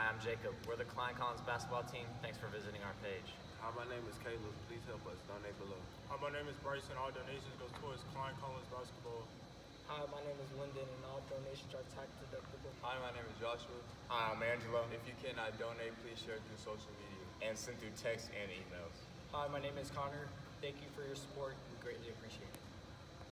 Hi, I'm Jacob. We're the Klein Collins basketball team. Thanks for visiting our page. Hi, my name is Caleb. Please help us. Donate below. Hi, my name is Bryson. All donations go towards Klein Collins basketball. Hi, my name is Lyndon, and all donations are tax deductible. Hi, my name is Joshua. Hi, I'm Angelo. If you cannot donate, please share through social media and send through text and emails. Hi, my name is Connor. Thank you for your support. We greatly appreciate it.